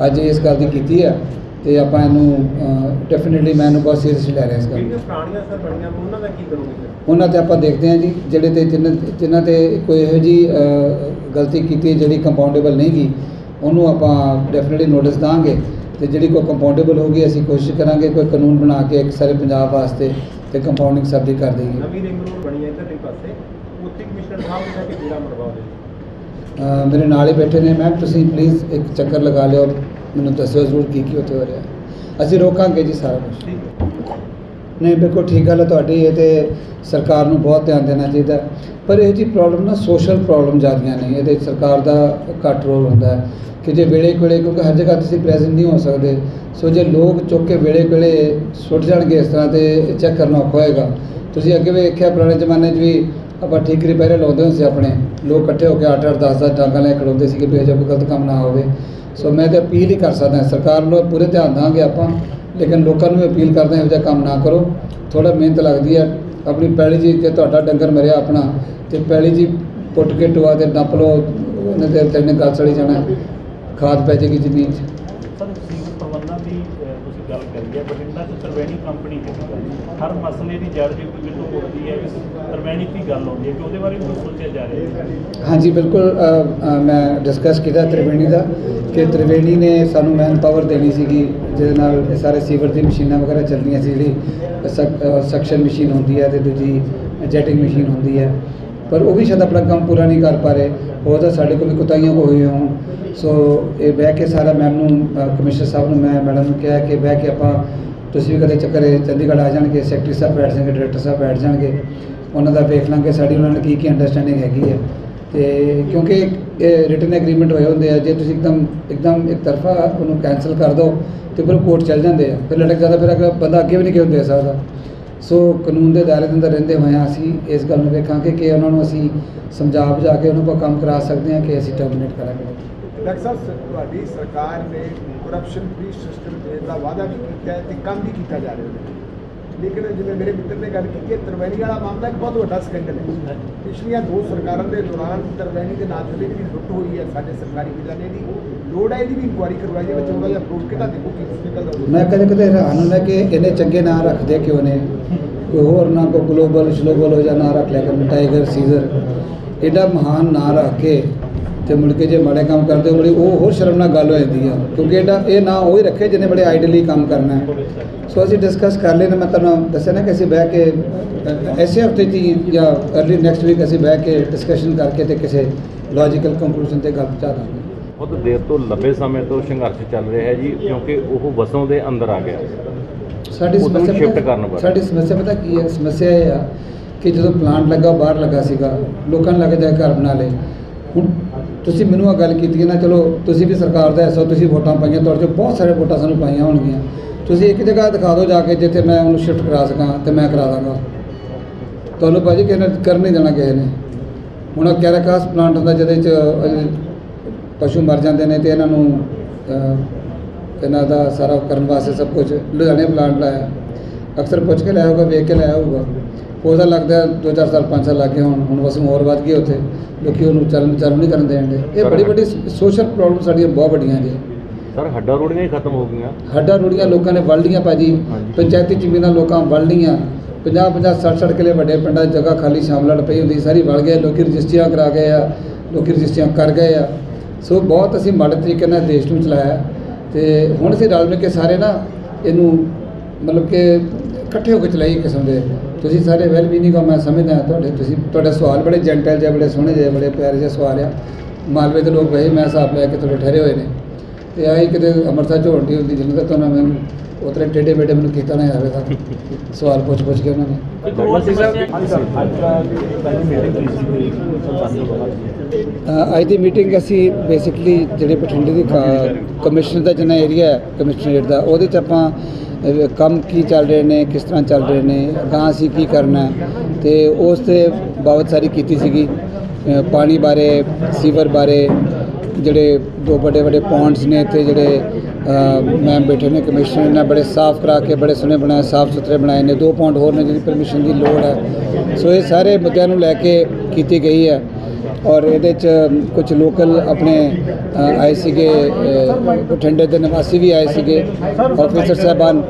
ਅੱਜ ਇਸ ਗੱਲ ਦੀ ਕੀਤੀ ਹੈ। ਤੇ ਆਪਾਂ ਇਹਨੂੰ ਡੈਫੀਨਿਟਲੀ ਮੈਂ ਇਹਨੂੰ ਬਹੁਤ ਸੀਰੀਅਸਲੀ ਲੈ ਰਿਹਾ ਇਸ ਗੱਲ
ਜਿਹੜੀਆਂ ਪੁਰਾਣੀਆਂ ਸਰ ਬਣੀਆਂ ਉਹਨਾਂ ਦਾ ਕੀ ਕਰੋਗੇ
ਉਹਨਾਂ ਤੇ ਆਪਾਂ ਦੇਖਦੇ ਹਾਂ ਜੀ ਜਿਹੜੇ ਤੇ ਜਿਨ੍ਹਾਂ ਜਿਨ੍ਹਾਂ ਤੇ ਕੋਈ ਇਹੋ ਜੀ ਗਲਤੀ ਕੀਤੀ ਜਿਹੜੀ ਕੰਪਾਊਂਡੇਬਲ ਨਹੀਂ ਗਈ ਉਹਨੂੰ ਆਪਾਂ ਡੈਫੀਨਿਟਲੀ ਨੋਟਿਸ ਦਾਂਗੇ। ਤੇ ਜਿਹੜੀ ਕੋਈ ਕੰਪਾਊਂਡੇਬਲ ਹੋਗੀ ਅਸੀਂ ਕੋਸ਼ਿਸ਼ ਕਰਾਂਗੇ ਕੋਈ ਕਾਨੂੰਨ ਬਣਾ ਕੇ ਇੱਕ ਸਾਰੇ ਪੰਜਾਬ ਵਾਸਤੇ ਤੇ ਕੰਪਾਊਂਡਿੰਗ ਸਭ ਦੀ ਕਰ ਦਈਏ।
ਨਵੀਂ ਰਿੰਗ ਰੋਡ ਬਣੀ ਹੈ ਇੱਧਰਲੇ ਪਾਸੇ। ਉੱਥੇ ਕਮਿਸ਼ਨਰ ਸਾਹਿਬ ਨੇ ਕਿ ਪੂਰਾ ਮਰਵਾ ਦੇ
ਮੇਰੇ ਨਾਲ ਹੀ ਬੈਠੇ ਨੇ ਮੈਮ ਤੁਸੀਂ ਪਲੀਜ਼ ਇੱਕ ਚੱਕਰ ਲਗਾ ਲਿਓ। ਮੈਨੂੰ ਦੱਸਿਓ ਜ਼ਰੂਰ ਕੀ ਕੀ ਉੱਥੇ ਹੋ ਰਿਹਾ। ਅਸੀਂ ਰੋਕਾਂਗੇ ਜੀ ਸਾਰਾ ਕੁਝ ਨਹੀਂ ਬਿਲਕੁਲ ਠੀਕ ਗੱਲ ਹੈ ਤੁਹਾਡੀ ਇਹ ਤੇ ਸਰਕਾਰ ਨੂੰ ਬਹੁਤ ਧਿਆਨ ਦੇਣਾ ਚਾਹੀਦਾ। ਪਰ ਇਹ ਜੀ ਪ੍ਰੋਬਲਮ ਨਾ ਸੋਸ਼ਲ ਪ੍ਰੋਬਲਮ ਜ਼ਿਆਦੀਆਂ ਨੇ ਇਹਦੇ ਸਰਕਾਰ ਦਾ ਘੱਟ ਰੋਲ ਹੁੰਦਾ ਕਿ ਜੇ ਵੇਲੇ ਕੋਲੇ ਕਿਉਂਕਿ ਹਰ ਜਗ੍ਹਾ ਤੁਸੀਂ ਪ੍ਰੈਜ਼ੈਂਟ ਨਹੀਂ ਹੋ ਸਕਦੇ। ਸੋ ਜੇ ਲੋਕ ਚੁੱਕ ਕੇ ਵੇਲੇ ਕੋਲੇ ਸੁੱਟ ਜਾਣਗੇ ਇਸ ਤਰ੍ਹਾਂ ਤੇ ਚੈੱਕ ਕਰਨਾ ਔਖਾ ਹੋਏਗਾ। ਤੁਸੀਂ ਅੱਗੇ ਵੀ ਵੇਖਿਆ ਪੁਰਾਣੇ ਜ਼ਮਾਨੇ 'ਚ ਵੀ ਆਪਾਂ ਠੀਕਰੀ ਪਹਿਰੇ ਲਾਉਂਦੇ ਹੁੰਦੇ ਸੀ ਆਪਣੇ। ਲੋਕ ਇਕੱਠੇ ਹੋ ਕੇ 8-8 10-10 ਡਾਂਗਾਂ ਲੈ ਕੇ ਖੜੋਂਦੇ ਸੀ ਕਿ ਵੀ ਜਿਹਾ ਕੋਈ ਗਲਤ ਕੰਮ ਨਾ ਹੋਵੇ। ਸੋ ਮੈਂ ਤਾਂ ਅਪੀਲ ਹੀ ਕਰ ਸਕਦਾ ਸਰਕਾਰ ਨੂੰ, ਪੂਰੇ ਧਿਆਨ ਦਾਂਗੇ ਆਪਾਂ, ਲੇਕਿਨ ਲੋਕਾਂ ਨੂੰ ਵੀ ਅਪੀਲ ਕਰਦੇ ਹਾਂ ਇਹੋ ਜਿਹਾ ਕੰਮ ਨਾ ਕਰੋ ਥੋੜਾ ਮਿਹਨਤ ਲੱਗਦੀ ਹੈ, ਆਪਣੀ ਪੈਲੀ ਜੀ ਤੇ ਤੁਹਾਡਾ ਡੰਗਰ ਮਰਿਆ ਆਪਣਾ, ਤੇ ਪੈਲੀ ਜੀ ਪੁੱਟ ਕੇ ਟੋਆ ਤੇ ਨੱਪ ਲਓ, ਉਹਨੇ ਤੇ ਤੈਨੂੰ ਗੱਲ ਚੜੀ ਜਾਣਾ, ਖਾਦ ਪੈ ਜਾਏਗੀ ਜ਼ਮੀਨ 'ਚ
ਗੱਲ ਕਰੀ ਹੈ, ਬਠਿੰਡਾ ਚ ਕੰਪਨੀ ਹੈ। ਹਰ ਮਸਲੇ ਦੀ ਜੜ ਜੇ ਕੋਈ ਮੈਨੂੰ ਉੱਠਦੀ ਹੈ ਵੀ ਤਰਵੈਣੀ ਗੱਲ ਆਉਂਦੀ ਹੈ ਕਿ ਉਹਦੇ ਬਾਰੇ ਵੀ ਸੋਚਿਆ ਜਾ ਰਿਹਾ ਹੈ।
ਹਾਂਜੀ, ਬਿਲਕੁਲ ਮੈਂ ਡਿਸਕਸ ਕੀਤਾ ਤ੍ਰਿਵੇਣੀ ਦਾ ਕਿ ਤ੍ਰਿਵੇਣੀ ਨੇ ਸਾਨੂੰ ਮੈਨ ਪਾਵਰ ਦੇਣੀ ਸੀਗੀ, ਜਿਹਦੇ ਨਾਲ ਇਹ ਸਾਰੇ ਸੀਵਰ ਦੀ ਮਸ਼ੀਨਾਂ ਵਗੈਰਾ ਚੱਲਦੀਆਂ ਸੀ, ਜਿਹੜੀ ਸਕਸ਼ਨ ਮਸ਼ੀਨ ਹੁੰਦੀ ਹੈ ਤੇ ਦੂਜੀ ਜੈਟਿੰਗ ਮਸ਼ੀਨ ਹੁੰਦੀ ਹੈ। ਪਰ ਉਹ ਵੀ ਸ਼ਾਇਦ ਆਪਣਾ ਕੰਮ ਪੂਰਾ ਨਹੀਂ ਕਰ ਪਾ ਰਹੇ। ਹੋ ਤਾਂ ਸਾਡੇ ਕੋਲ ਵੀ ਕੁਤਾਈਆਂ ਕੋ ਹੋਈਆਂ ਹੋਣ। ਸੋ ਇਹ ਬਹਿ ਕੇ ਸਾਰਾ ਮੈਮ ਨੂੰ ਕਮਿਸ਼ਨਰ ਸਾਹਿਬ ਨੂੰ ਮੈਂ ਮੈਡਮ ਨੂੰ ਕਿਹਾ ਕਿ ਬਹਿ ਕੇ ਆਪਾਂ, ਤੁਸੀਂ ਵੀ ਕਦੇ ਚੱਕਰ ਚੰਡੀਗੜ੍ਹ ਆ ਜਾਣਗੇ, ਸੈਕਟਰੀ ਸਾਹਿਬ ਬੈਠ ਜਾਣਗੇ ਡਾਇਰੈਕਟਰ ਸਾਹਿਬ ਬੈਠ ਜਾਣਗੇ। ਉਹਨਾਂ ਦਾ ਵੇਖ ਲਾਂਗੇ, ਸਾਡੀ ਉਹਨਾਂ ਨਾਲ ਕੀ ਕੀ ਅੰਡਰਸਟੈਂਡਿੰਗ ਹੈਗੀ ਹੈ। ਤੇ ਕਿਉਂਕਿ ਇਹ ਰਿਟਨ ਐਗਰੀਮੈਂਟ ਹੋਏ ਹੁੰਦੇ ਆ, ਜੇ ਤੁਸੀਂ ਇੱਕਦਮ ਇੱਕਦਮ ਇੱਕ ਤਰਫਾ ਉਹਨੂੰ ਕੈਨਸਲ ਕਰ ਦਿਓ ਤੇ ਫਿਰ ਕੋਰਟ ਚੱਲ ਜਾਂਦੇ ਆ। ਫਿਰ ਲਟਕ ਜਾਂਦਾ ਫਿਰ ਅਗਲਾ ਬੰਦਾ ਅੱਗੇ ਵੀ ਨਹੀਂ ਕਿਉਂ ਦੇ। ਸਕਦਾ ਸੋ ਕਾਨੂੰਨ ਦੇ ਦਾਇਰੇ ਦੇ ਅੰਦਰ ਰਹਿੰਦੇ ਹੋਇਆਂ ਅਸੀਂ, ਇਸ ਗੱਲ ਨੂੰ ਵੇਖਾਂਗੇ ਕਿ ਉਹਨਾਂ ਨੂੰ ਅਸੀਂ ਸਮਝਾ ਬੁਝਾ ਕੇ ਉਹਨਾਂ ਕੋਲ ਕੰਮ ਕਰਾ ਸਕਦੇ ਹਾਂ ਕਿ ਅਸੀਂ ਟਰਮੀਨੇਟ ਕਰਾਂਗੇ।
ਡਾਕਟਰ ਸਾਹਿਬ ਤੁਹਾਡੀ ਸਰਕਾਰ ਨੇ ਕਰਪਸ਼ਨ ਫ੍ਰੀ ਸਿਸਟਮ ਦੇਣ ਦਾ ਵਾਅਦਾ ਵੀ ਕੀਤਾ ਹੈ ਤੇ ਕੰਮ ਵੀ ਕੀਤਾ ਜਾ ਰਿਹਾ ਹੈ। ਲੇਕਿਨ ਜਿਵੇਂ ਮੇਰੇ ਮਿੱਤਰ ਨੇ ਗੱਲ ਕੀਤੀ ਤਰਵੈਣੀ ਵਾਲਾ ਮਾਮਲਾ ਇੱਕ ਬਹੁਤ ਵੱਡਾ ਸਕੈਂਡਲ ਹੈ ਪਿਛਲੀਆਂ ਦੋ ਸਰਕਾਰਾਂ ਦੇ ਦੌਰਾਨ ਤਰਵੈਣੀ ਦੇ ਨਾਂ ਤੇ ਜਿਹੜੀ ਲੁੱਟ ਹੋਈ ਹੈ ਸਾਡੇ ਸਰਕਾਰੀ ਖਜ਼ਾਨੇ ਦੀ ਲੋੜ ਹੈ ਇਹਦੀ ਵੀ ਇਨਕੁਆਇਰੀ ਕਰਵਾਈ ਜਾਵੇ ਚੰਗਾ ਜਿਹਾ ਪ੍ਰੂਫ ਕਿਤਾ ਦੇਖੋ ਕੀ ਨਿਕਲਦਾ।
ਮੈਂ ਕਦੇ ਕਦੇ ਹੈਰਾਨ ਹੁੰਦਾ ਕਿ ਇਹਨੇ ਚੰਗੇ ਨਾਂ ਰੱਖਦੇ ਕਿਉਂ ਨੇ? ਕੋਈ ਹੋਰ ਨਾ ਕੋ ਗਲੋਬਲ ਸ਼ਲੋਬਲ ਹੋ ਜਾ ਨਾਂ ਰੱਖ ਲਿਆ ਕਰ ਟਾਈਗਰ ਸੀਜ਼ਰ। ਐਡਾ ਮਹਾਨ ਨਾਂ ਰੱਖ ਕੇ ਤੇ ਮੁੜ ਕੇ ਜੇ ਮਾੜੇ ਕੰਮ ਕਰਦੇ ਹੋ ਬੜੀ ਉਹ ਹੋਰ ਸ਼ਰਮਨਾਕ ਗੱਲ ਹੋ ਜਾਂਦੀ ਆ। ਕਿਉਂਕਿ ਇਹਦਾ ਇਹ ਨਾਂ ਉਹ ਹੀ ਰੱਖੇ ਜਿਹਨੇ ਬੜੇ ਆਈਡਲੀ ਕੰਮ ਕਰਨਾ ਹੈ। ਸੋ ਅਸੀਂ ਡਿਸਕਸ ਕਰ ਲੈਣਾ ਮੈਂ ਤੁਹਾਨੂੰ ਦੱਸਿਆ ਨਾ ਕਿ ਅਸੀਂ ਬਹਿ ਕੇ ਐਸੇ ਹਫ਼ਤੇ 'ਚ ਜਾਂ ਅਰਲੀ ਨੈਕਸਟ ਵੀਕ ਅਸੀਂ ਬਹਿ ਕੇ ਡਿਸਕਸ਼ਨ ਕਰਕੇ ਤੇ ਕਿਸੇ ਲੌਜੀਕਲ ਕੰਕਲੂਜਨ ਤੇ ਗੱਲ ਪਹੁੰਚਾ ਦਾਂਗੇ।
ਬਹੁਤ ਦੇਰ ਤੋਂ ਲੰਬੇ ਸਮੇਂ ਤੋਂ ਸੰਘਰਸ਼ ਚੱਲ ਰਿਹਾ ਹੈ ਜੀ ਕਿਉਂਕਿ ਉਹ ਵਸੋਂ ਦੇ ਅੰਦਰ ਆ ਗਿਆ।
ਸਾਡੀ ਸਮੱਸਿਆ ਪਤਾ-
ਕਰਨ ਬਾਰੇ।
ਸਾਡੀ ਸਮੱਸਿਆ ਪਤਾ ਕੀ ਹੈ? ਸਮੱਸਿਆ ਇਹ ਆ ਕਿ ਜਦੋਂ ਪਲਾਂਟ ਲੱਗਾ ਬਾਹਰ ਲੱਗਾ ਸੀਗਾ ਲੋਕਾਂ ਨੇ ਲੱਗ ਜਾ ਘਰ ਬਣਾ ਲਏ। ਹੁਣ ਤੁਸੀਂ ਮੈਨੂੰ ਆ ਗੱਲ ਕੀਤੀ ਹੈ ਨਾ, ਚਲੋ ਤੁਸੀਂ ਵੀ ਸਰਕਾਰ ਦਾ ਹਿੱਸਾ ਤੁਸੀਂ ਵੋਟਾਂ ਪਾਈਆਂ, ਤੁਹਾਡੇ ਚੋਂ ਬਹੁਤ ਸਾਰੇ ਵੋਟਾਂ ਸਾਨੂੰ ਪਾਈਆਂ ਹੋਣਗੀਆਂ। ਤੁਸੀਂ ਇੱਕ ਜਗ੍ਹਾ ਦਿਖਾ ਦਿਓ ਜਾ ਕੇ ਜਿੱਥੇ ਮੈਂ ਉਹਨੂੰ ਸ਼ਿਫਟ ਕਰਾ ਸਕਾਂ ਤੇ ਮੈਂ ਕਰਾ ਦਾਂਗਾ। ਤੁਹਾਨੂੰ ਭਾਜੀ ਕਿਸੇ ਨੇ ਕਰ ਨਹੀਂ ਦੇਣਾ ਕਿਸੇ ਨੇ। ਹੁਣ ਆਹ ਕੈਰਾਕਾਸ ਪਲਾਂਟ ਹੁੰਦਾ ਜਿਹਦੇ ਚ ਪਸ਼ੂ ਮਰ ਜਾਂਦੇ ਨੇ ਤੇ ਇਹਨਾਂ ਨੂੰ ਇਹਨਾਂ ਦਾ ਸਾਰਾ ਕਰਨ ਵਾਸਤੇ ਸਭ ਕੁਝ, ਲੁਧਿਆਣੇ ਪਲਾਂਟ ਲਾਇਆ। ਅਕਸਰ ਪੁੱਛ ਕੇ ਲਾਇਆ ਹੋਊਗਾ, ਵੇਖ ਕੇ ਲਾਇਆ ਹੋਊਗਾ। ਉਹਦਾ ਲੱਗਦਾ 2-4 ਸਾਲ 5 ਸਾਲ ਲੱਗੇ ਹੁਣ ਹੁਣ ਵਸੋਂ ਹੋਰ ਵੱਧ ਗਈ ਉੱਥੇ ਲੋਕੀ ਉਹਨੂੰ ਚੱਲਣ ਚੱਲ ਨਹੀਂ ਕਰਨ ਦੇਣਦੇ ਇਹ ਬੜੀ ਵੱਡੀ ਸੋਸ਼ਲ ਪ੍ਰੋਬਲਮ ਸਾਡੀਆਂ ਬਹੁਤ ਵੱਡੀਆਂ ਜੀ
ਸਰ ਹੱਡਾਂ ਰੋੜੀਆਂ ਹੀ ਖਤਮ ਹੋ ਗਈਆਂ।
ਹੱਡਾਂ ਰੋੜੀਆਂ ਲੋਕਾਂ ਨੇ ਵੜ ਲੀਆਂ ਭਾਜੀ। ਪੰਚਾਇਤੀ ਜ਼ਮੀਨਾਂ ਲੋਕਾਂ ਵੜ ਲੀਆਂ 50 50 60 60 ਕਿਲੇ ਵੱਡੇ ਪਿੰਡਾਂ ਜਗ੍ਹਾ ਖਾਲੀ ਸ਼ਾਮਲੜ ਪਈ ਹੁੰਦੀ ਸਾਰੀ ਵੜ ਗਏ ਲੋਕੀ ਰਜਿਸਟਰੀਆਂ ਕਰਾ ਗਏ ਆ ਲੋਕੀ ਰਜਿਸਟਰੀਆਂ ਕਰ ਗਏ ਆ। ਸੋ ਬਹੁਤ ਅਸੀਂ ਮਾੜੇ ਤਰੀਕੇ ਨਾਲ ਦੇਸ਼ ਨੂੰ ਚਲਾਇਆ। ਤੇ ਹੁਣ ਅਸੀਂ ਰਲ ਮਿਲ ਕੇ ਸਾਰੇ ਨਾ ਇਹਨੂੰ ਮਤਲਬ ਕਿ ਇਕੱਠੇ ਹੋ ਕੇ ਚਲਾਈ ਕਿਸਮ ਦੇ। ਤੁਸੀਂ ਸਾਰੇ ਵੈਲ ਮੀਨਿੰਗ ਆ ਮੈਂ ਸਮਝਦਾ ਤੁਹਾਡੇ ਤੁਸੀਂ ਤੁਹਾਡੇ ਸਵਾਲ ਬੜੇ ਜੈਂਟਲ ਜਿਹੇ ਬੜੇ ਸੋਹਣੇ ਜਿਹੇ ਬੜੇ ਪਿਆਰੇ ਜਿਹੇ ਸਵਾਲ ਆ। ਮਾਲਵੇ ਦੇ ਲੋਕ ਵਹੀ ਮੈਂ ਹਿਸਾਬ ਲੈ ਕੇ ਤੁਹਾਡੇ ਠਹਿਰੇ ਹੋਏ ਨੇ। ਤੇ ਆਹੀ ਕਿਤੇ ਅੰਮ੍ਰਿਤਸਰ ਝੋਲਦੀ ਹੁੰਦੀ ਜਿੰਨੇ ਤੱਕ ਉਹਨਾਂ ਮੈਨੂੰ ਉਤਰੇ ਟੇਡੇ ਬੇਟੇ ਮੈਨੂੰ ਕੀਤਾ ਨਾ ਜਾਵੇ ਤਾਂ। ਸਵਾਲ ਪੁੱਛ ਪੁੱਛ ਕੇ ਉਹਨਾਂ ਨੇ।
ਅੱਜ
ਦੀ ਮੀਟਿੰਗ ਅਸੀਂ ਬੇਸਿਕਲੀ ਜਿਹੜੇ ਬਠਿੰਡੇ ਦੀ ਕਮਿਸ਼ਨਰ ਦਾ ਜਿੰਨਾ ਏਰੀਆ ਹੈ ਕਮਿਸ਼ਨਰੇਟ ਦਾ ਉਹਦੇ ਚ ਆਪਾਂ ਕੰਮ ਕੀ ਚੱਲ ਰਹੇ ਨੇ ਕਿਸ ਤਰ੍ਹਾਂ ਚੱਲ ਰਹੇ ਨੇ ਅਗਾਂਹ ਅਸੀਂ ਕੀ ਕਰਨਾ ਹੈ? ਤੇ ਉਸ ਤੇ ਬਾਬਤ ਸਾਰੀ ਕੀਤੀ ਸੀਗੀ। ਅ, ਪਾਣੀ ਬਾਰੇ ਸੀਵਰ ਬਾਰੇ ਜਿਹੜੇ ਦੋ ਵੱਡੇ ਵੱਡੇ ਪੌਂਡਸ ਨੇ ਇੱਥੇ ਜਿਹੜੇ ਮੈਮ ਬੈਠੇ ਨੇ ਕਮਿਸ਼ਨਰ ਨੇ ਬੜੇ ਸਾਫ਼ ਕਰਾ ਕੇ ਬੜੇ ਸੋਹਣੇ ਬਣਾਏ ਸਾਫ਼ ਸੁਥਰੇ ਬਣਾਏ ਨੇ। ਦੋ ਪੌਂਡ ਹੋਰ ਨੇ ਜਿਹਦੀ ਪਰਮਿਸ਼ਨ ਦੀ ਲੋੜ ਹੈ। ਸੋ ਇਹ ਸਾਰੇ ਮੁੱਦਿਆਂ ਨੂੰ ਲੈ ਕੇ ਕੀਤੀ ਗਈ ਹੈ। ਔਰ ਇਹਦੇ ਚ ਕੁਝ ਲੋਕਲ ਆਪਣੇ ਆਏ ਸੀਗੇ ਬਠਿੰਡੇ ਦੇ ਨਿਵਾਸੀ ਵੀ ਆਏ ਸੀਗੇ। ਆਫੀਸਰ ਸਾਹਿਬਾਨ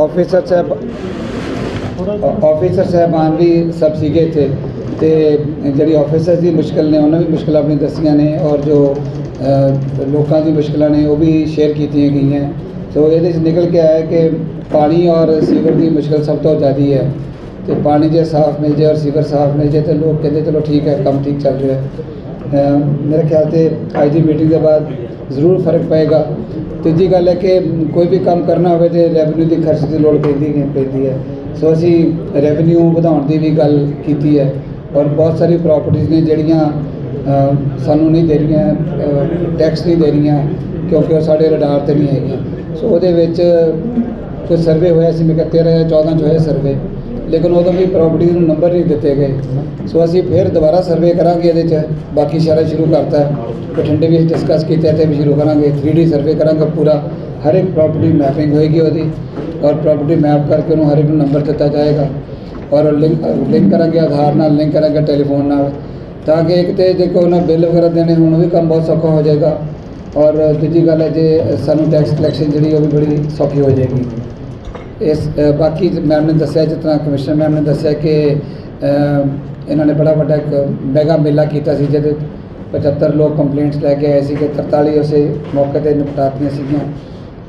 ਆਫੀਸਰ ਸਾਹਿਬ ਆਫੀਸਰ ਸਾਹਿਬਾਨ ਵੀ ਸਭ ਸੀਗੇ ਇੱਥੇ। ਤੇ ਜਿਹੜੀ ਆਫੀਸਰ ਦੀ ਮੁਸ਼ਕਲ ਨੇ, ਉਹਨਾਂ ਵੀ ਮੁਸ਼ਕਲਾਂ ਆਪਣੀ ਦੱਸੀਆਂ ਨੇ ਔਰ ਜੋ ਲੋਕਾਂ ਦੀ ਮੁਸ਼ਕਲਾਂ ਨੇ, ਉਹ ਵੀ ਸ਼ੇਅਰ ਕੀਤੀਆਂ ਗਈਆਂ। ਸੋ ਇਹਦੇ ਚ ਨਿਕਲ ਕੇ ਆਇਆ ਕਿ ਪਾਣੀ ਔਰ ਸੀਵਰ ਦੀ ਮੁਸ਼ਕਲ ਸਭ ਤੋਂ ਜ਼ਿਆਦੀ ਹੈ। ਤੇ ਪਾਣੀ ਜੇ, ਸਾਫ਼ ਮਿਲ ਜਾਏ ਔਰ ਸੀਵਰ ਸਾਫ਼ ਮਿਲ ਜਾਏ ਤੇ ਲੋਕ ਕਹਿੰਦੇ ਚਲੋ ਠੀਕ ਹੈ, ਕੰਮ ਠੀਕ ਚੱਲ ਰਿਹਾ ਹੈ। ਮੇਰੇ ਖਿਆਲ ਤੇ ਅੱਜ ਦੀ ਮੀਟਿੰਗ ਦੇ ਬਾਅਦ ਜ਼ਰੂਰ ਫ਼ਰਕ ਪਏਗਾ। ਤੀਜੀ ਗੱਲ ਹੈ ਕਿ ਕੋਈ ਵੀ ਕੰਮ ਕਰਨਾ ਹੋਵੇ ਤੇ ਰੈਵਨਿਊ ਦੀ ਖਰਚ ਦੀ ਲੋੜ ਪੈਂਦੀ ਹੈ ਪੈਂਦੀ ਹੈ। ਸੋ ਅਸੀਂ ਰੈਵਨਿਊ ਵਧਾਉਣ ਦੀ ਵੀ ਗੱਲ ਕੀਤੀ ਹੈ ਔਰ ਬਹੁਤ ਸਾਰੀ ਪ੍ਰਾਪਰਟੀਆਂ ਨੇ ਜਿਹੜੀਆਂ ਸਾਨੂੰ ਨਹੀਂ ਦੇ ਰਹੀਆਂ ਟੈਕਸ ਨਹੀਂ ਦੇ ਰਹੀਆਂ ਕਿਉਂਕਿ ਉਹ ਸਾਡੇ ਰਡਾਰ ਤੇ ਨਹੀਂ ਹੈਗੀਆਂ। ਸੋ ਉਹਦੇ ਵਿੱਚ ਕੋਈ ਸਰਵੇ ਹੋਇਆ ਸੀ, ਮੈਂ ਕਿਹਾ 13 ਜਾਂ 14 ਚ ਹੋਇਆ ਸਰਵੇ ਲੇਕਿਨ ਉਦੋਂ ਵੀ ਪ੍ਰਾਪਰਟੀ ਨੂੰ ਨੰਬਰ ਨਹੀਂ ਦਿੱਤੇ ਗਏ। ਸੋ ਅਸੀਂ ਫਿਰ ਦੁਬਾਰਾ ਸਰਵੇ ਕਰਾਂਗੇ ਇਹਦੇ ਚ। ਬਾਕੀ ਸ਼ਹਿਰਾਂ ਸ਼ੁਰੂ ਕਰਤਾ। ਬਠਿੰਡੇ ਵੀ ਡਿਸਕਸ ਕੀਤਾ ਤੇ ਵੀ ਸ਼ੁਰੂ ਕਰਾਂਗੇ। 3D ਸਰਵੇ ਕਰਾਂਗੇ ਪੂਰਾ। ਹਰ ਇੱਕ ਪ੍ਰਾਪਰਟੀ ਮੈਪਿੰਗ ਹੋਏਗੀ ਉਹਦੀ। ਔਰ ਪ੍ਰਾਪਰਟੀ ਮੈਪ ਕਰਕੇ ਉਹਨੂੰ ਹਰ ਇੱਕ ਨੂੰ ਨੰਬਰ ਦਿੱਤਾ ਜਾਏਗਾ। ਔਰ ਲਿੰਕ ਲਿੰਕ ਕਰਾਂਗੇ, ਆਧਾਰ ਨਾਲ ਲਿੰਕ ਕਰਾਂਗੇ ਟੈਲੀਫੋਨ ਨਾਲ। ਤਾਂ ਕਿ ਇੱਕ ਤੇ ਜੇ ਕੋਈ ਉਹਨਾਂ ਬਿੱਲ ਵਗੈਰਾ ਦੇਣੇ ਹੁਣ, ਉਹ ਵੀ ਕੰਮ ਬਹੁਤ ਸੌਖਾ ਹੋ ਜਾਏਗਾ। ਔਰ ਦੂਜੀ ਗੱਲ ਹੈ, ਜੇ ਸਾਨੂੰ ਟੈਕਸ ਕਲੈਕਸ਼ਨ ਜਿਹੜੀ ਉਹ ਵੀ ਬੜੀ ਸੌਖੀ ਹੋ ਜਾਏਗੀ। ਇਸ ਬਾਕੀ ਮੈਮ ਨੇ ਦੱਸਿਆ ਜਿਸ ਤਰ੍ਹਾਂ ਕਮਿਸ਼ਨਰ ਮੈਮ ਨੇ ਦੱਸਿਆ ਕਿ ਇਹਨਾਂ ਨੇ ਬੜਾ ਵੱਡਾ ਇੱਕ ਮੈਗਾ ਮੇਲਾ ਕੀਤਾ ਸੀ, ਜਿਹਦੇ 75 ਲੋਕ ਕੰਪਲੇਂਟਸ ਲੈ ਕੇ ਆਏ ਸੀ ਕਿ 43 ਉਸੇ ਮੌਕੇ ਤੇ ਨਿਪਟਾਤੀਆਂ ਸੀਗੀਆਂ।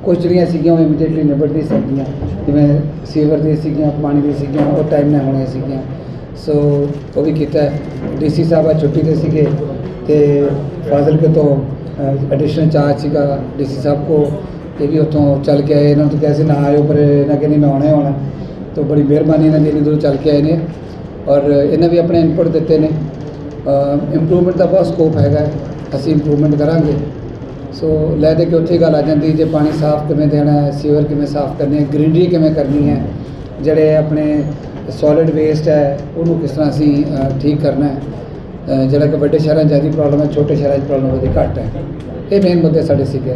ਕੁਝ ਜਿਹੜੀਆਂ ਸੀਗੀਆਂ, ਉਹ ਇਮੀਡੀਏਟਲੀ ਨਿਬੜ ਨਹੀਂ ਸਕਦੀਆਂ ਜਿਵੇਂ ਸੀਵਰ ਦੀ ਸੀਗੀਆਂ, ਪਾਣੀ ਦੀ ਸੀਗੀਆਂ, ਉਹ ਟਾਈਮ ਨਾਲ ਹੋਣੀਆਂ ਸੀਗੀਆਂ। ਸੋ ਉਹ ਵੀ ਕੀਤਾ। ਡੀਸੀ ਸਾਹਿਬ ਅੱਜ ਛੁੱਟੀ ਤੇ ਸੀਗੇ ਤੇ ਫਾਜ਼ਿਲਕੇ ਤੋਂ ਐਡੀਸ਼ਨਲ ਚਾਰਜ ਸੀਗਾ ਡੀਸੀ ਸਾਹਿਬ ਕੋ ਇਹ ਵੀ ਉੱਥੋਂ ਚੱਲ ਕੇ ਆਏ। ਇਹਨਾਂ ਨੂੰ ਕਿਹਾ ਸੀ, ਨਾ ਆਇਓ ਪਰ ਇਹਨਾਂ ਕਹਿੰਦੇ ਮੈਂ ਆਉਣਾ ਹੀ ਆਉਣਾ। ਤਾਂ ਬੜੀ ਮਿਹਰਬਾਨੀ ਇਹਨਾਂ ਦੀ, ਇੰਨੀ ਦੂਰੋਂ ਚੱਲ ਕੇ ਆਏ ਨੇ। ਔਰ ਇਹਨਾਂ ਵੀ ਆਪਣੇ ਇਨਪੁਟ ਦਿੱਤੇ ਨੇ। ਇੰਪਰੂਵਮੈਂਟ ਦਾ ਬਹੁਤ ਸਕੋਪ ਹੈਗਾ। ਅਸੀਂ ਇੰਪਰੂਵਮੈਂਟ ਕਰਾਂਗੇ। ਸੋ ਲੈ ਦੇ ਕੇ ਉੱਥੇ ਗੱਲ ਆ ਜਾਂਦੀ, ਜੇ ਪਾਣੀ ਸਾਫ਼ ਕਿਵੇਂ ਦੇਣਾ ਹੈ ਸੀਵਰ ਕਿਵੇਂ ਸਾਫ਼ ਕਰਨੀ ਹੈ ਗ੍ਰੀਨਰੀ ਕਿਵੇਂ ਕਰਨੀ ਹੈ, ਜਿਹੜੇ ਆਪਣੇ ਸੋਲਿਡ ਵੇਸਟ ਹੈ, ਉਹਨੂੰ ਕਿਸ ਤਰ੍ਹਾਂ ਅਸੀਂ ਠੀਕ ਕਰਨਾ ਹੈ। ਜਿਹੜਾ ਕਿ ਵੱਡੇ ਸ਼ਹਿਰਾਂ 'ਚ ਜ਼ਿਆਦਾ ਪ੍ਰੋਬਲਮ ਹੈ, ਛੋਟੇ ਸ਼ਹਿਰਾਂ 'ਚ ਪ੍ਰੋਬਲਮ ਉਹਦੀ ਘੱਟ ਹੈ। ਇਹ ਮੇਨ ਮੁੱਦੇ ਸਾਡੇ ਸੀਗੇ।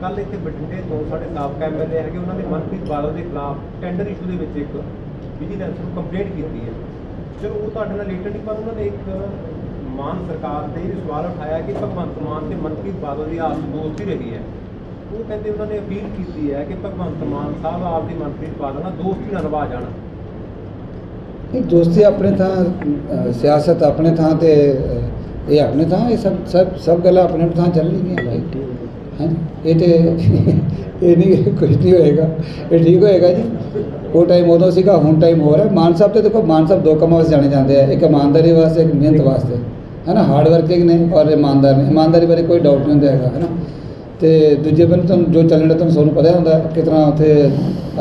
ਕੱਲ ਇੱਥੇ ਬਠਿੰਡੇ ਤੋਂ ਸਾਡੇ ਸਾਬਕਾ ਐਮਐਲਏ ਹੈਗੇ ਉਹਨਾਂ ਨੇ ਮਨਪ੍ਰੀਤ ਬਾਦਲ ਦੇ ਖਿਲਾਫ ਟੈਂਡਰ ਇਸ਼ੂ ਦੇ ਵਿੱਚ ਇੱਕ ਵਿਜੀਲੈਂਸ ਨੂੰ ਕੰਪਲੇਂਟ ਕੀਤੀ ਹੈ। ਚਲੋ ਉਹ ਤੁਹਾਡੇ ਨਾਲ ਰਿਲੇਟਡ ਨਹੀਂ ਪਰ ਉਹਨਾਂ ਨੇ ਇੱਕ ਮਾਨ ਸਰਕਾਰ ਤੇ ਇਹ ਸਵਾਲ ਉਠਾਇਆ ਕਿ ਭਗਵੰਤ ਮਾਨ ਤੇ ਮਨਪ੍ਰੀਤ ਬਾਦਲ ਦੀ ਆਪਸ ਦੋਸਤੀ ਰਹੀ ਹੈ। ਉਹ ਕਹਿੰਦੇ ਉਹਨਾਂ ਨੇ ਅਪੀਲ ਕੀਤੀ ਹੈ ਕਿ ਭਗਵੰਤ ਮਾਨ ਸਾਹਿਬ ਆਪਦੀ ਮਨਪ੍ਰੀਤ ਬਾਦਲ ਨਾਲ ਦੋਸਤੀ ਨਾਲ ਨਿਭਾ ਜਾਣ।
ਇਹ ਦੋਸਤੀ ਆਪਣੇ ਥਾਂ ਸਿਆਸਤ ਆਪਣੇ ਥਾਂ ਤੇ ਇਹ ਆਪਣੇ ਥਾਂ ਇਹ ਸਭ ਸਭ ਸਭ ਗੱਲਾਂ ਆਪਣੇ ਥਾਂ ਚੱਲਣਗੀਆਂ। ਹਾਂਜੀ। ਇਹ ਤੇ ਇਹ ਨਹੀਂ ਕੁਝ ਨਹੀਂ ਹੋਏਗਾ। ਇਹ ਠੀਕ ਹੋਏਗਾ ਜੀ। ਉਹ ਟਾਈਮ ਉਦੋਂ ਸੀਗਾ, ਹੁਣ ਟਾਈਮ ਹੋ। ਰਿਹਾ ਮਾਨ ਸਾਹਿਬ ਤੇ ਦੇਖੋ, ਮਾਨ ਸਾਹਿਬ ਦੋ ਕੰਮਾਂ ਵਾਸਤੇ ਜਾਣੇ ਜਾਂਦੇ ਆ। ਇੱਕ ਇਮਾਨਦਾਰੀ ਵਾਸਤੇ, ਇੱਕ ਮਿਹਨਤ ਵਾਸਤੇ। ਹੈ ਨਾ ਹਾਰਡ ਵਰਕਿੰਗ ਨੇ ਔਰ ਇਮਾਨਦਾਰ ਨੇ। ਇਮਾਨਦਾਰੀ ਬਾਰੇ ਕੋਈ ਡਾਊਟ ਨਹੀਂ ਹੁੰਦਾ ਹੈਗਾ ਹੈ ਨਾ ਤੇ ਦੂਜੇ ਬੰਨੇ ਤੁਹਾਨੂੰ, ਜੋ ਚੱਲਣ ਦਾ ਤੁਹਾਨੂੰ ਸਾਨੂੰ ਪਤਾ ਹੁੰਦਾ ਕਿਤਨਾ ਉੱਥੇ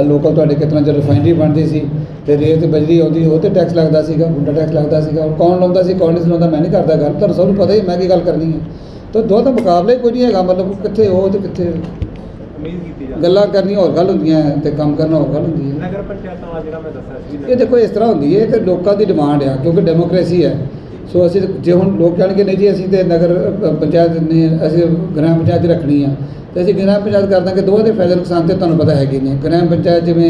ਲੋਕਲ ਤੁਹਾਡੇ ਕਿਤਨਾ ਜੋ ਰਿਫਾਈਨਰੀ ਬਣਦੀ ਸੀ, ਤੇ ਰੇਤ ਤੇ ਬਜਰੀ ਆਉਂਦੀ, ਉਹ ਤੇ ਟੈਕਸ ਲੱਗਦਾ ਸੀਗਾ, ਗੁੰਡਾ ਟੈਕਸ ਲੱਗਦਾ ਸੀਗਾ। ਕੌਣ ਲਾਉਂਦਾ ਸੀ, ਕੌਣ ਨਹੀਂ ਸੀ ਲਾਉਂਦਾ, ਮੈਂ ਨਹੀਂ ਕਰਦਾ ਗੱਲ ਤੁਹਾਨੂੰ ਸਭ ਨੂੰ ਪਤਾ ਹੀ, ਮੈਂ ਕੀ ਗੱਲ ਕਰਨੀ ਹੈ? ਤਾਂ ਦੋ ਤਾਂ ਮੁਕਾਬਲੇ ਕੋਈ ਨਹੀਂ ਹੈਗਾ ਮਤਲਬ ਕਿੱਥੇ ਉਹ ਤੇ ਕਿੱਥੇ
ਉਮੀਦ ਕੀਤੀ ਜਾਂਦੀ
ਗੱਲਾਂ ਕਰਨੀਆਂ ਹੋਰ ਗੱਲ ਹੁੰਦੀਆਂ ਹੈ ਤੇ ਕੰਮ ਕਰਨਾ ਹੋਰ ਗੱਲ ਹੁੰਦੀ ਹੈ।
ਨਗਰ ਪੰਚਾਇਤਾਂ ਵਾਲਾ ਜਿਹੜਾ ਮੈਂ ਦੱਸਿਆ ਸੀ
ਇਹ ਦੇਖੋ ਇਸ ਤਰ੍ਹਾਂ ਹੁੰਦੀ ਹੈ ਕਿ ਲੋਕਾਂ ਦੀ ਡਿਮਾਂਡ ਆ ਕਿਉਂਕਿ ਡੈਮੋਕ੍ਰੇਸੀ ਹੈ। ਸੋ ਅਸੀਂ ਤਾਂ- ਜੇ ਹੁਣ ਲੋਕ ਕਹਿਣਗੇ ਨਹੀਂ ਜੀ ਅਸੀਂ ਤੇ ਨਗਰ ਪੰਚਾਇਤ ਨੇ ਅਸੀਂ ਗ੍ਰਾਮ ਪੰਚਾਇਤ ਰੱਖਣੀ ਆ। ਤੇ ਅਸੀਂ ਗ੍ਰਾਮ ਪੰਚਾਇਤ ਕਰ ਦਾਂਗੇ ਦੋਵਾਂ ਦੇ ਫਾਇਦੇ ਨੁਕਸਾਨ ਤੇ ਤੁਹਾਨੂੰ ਪਤਾ ਹੈਗੇ ਨੇ। ਗ੍ਰਾਮ ਪੰਚਾਇਤ ਜਿਵੇਂ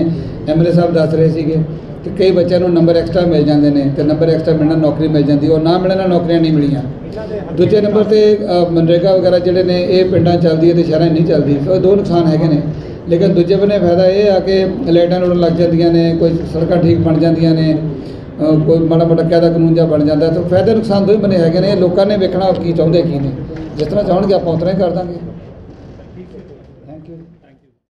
ਐਮਐਲਏ ਸਾਹਿਬ ਦੱਸ ਰਹੇ ਸੀਗੇ ਕਿ ਕਈ ਬੱਚਿਆਂ ਨੂੰ ਨੰਬਰ ਐਕਸਟਰਾ ਮਿਲ ਜਾਂਦੇ ਨੇ ਤੇ ਨੰਬਰ ਐਕਸਟਰਾ ਮਿਲਣਾ ਨੌਕਰੀ ਮਿਲ ਜਾਂਦੀ ਉਹ ਨਾ ਮਿਲਣ ਨਾਲ ਨੌਕਰੀਆਂ ਨਹੀਂ ਮਿਲੀਆਂ।
ਦੇ
ਦੂਜੇ ਨੰਬਰ ਤੇ ਮਨਰੇਗਾ ਵਗੈਰਾ ਜਿਹੜੇ ਨੇ, ਇਹ ਪਿੰਡਾਂ 'ਚ ਚੱਲਦੀ ਹੈ ਤੇ ਸ਼ਹਿਰਾਂ 'ਚ ਨਹੀਂ ਚੱਲਦੀ। ਸੋ ਦੋ ਨੁਕਸਾਨ ਹੈਗੇ ਨੇ। ਲੇਕਿਨ ਦੂਜੇ ਬੰਨੇ ਫਾਇਦਾ ਇਹ ਆ ਕਿ ਲਾਈਟਾਂ ਲੁੱਟਣ ਲੱਗ ਜਾਂਦੀਆਂ ਨੇ, ਕੋਈ ਸੜਕਾਂ ਠੀਕ ਬਣ ਜਾਂਦੀਆਂ ਨੇ ਕੋਈ ਮਾੜਾ ਮੋਟਾ ਕਾਇਦਾ ਕਾਨੂੰਨ ਜਿਹਾ ਬਣ ਜਾਂਦਾ। ਤਾਂ ਫਾਇਦੇ ਨੁਕਸਾਨ ਦੋਵੇਂ ਬੰਨੇ ਹੈਗੇ ਨੇ। ਲੋਕਾਂ ਨੇ ਵੇਖਣਾ ਕੀ ਚਾਹੁੰਦੇ, ਕੀ ਨੇ ਜਿਸ ਤਰ੍ਹਾਂ ਚਾਹਣਗੇ ਆਪਾਂ ਉਸ ਤਰ੍ਹਾਂ ਹੀ ਕਰ ਦਾਂਗੇ।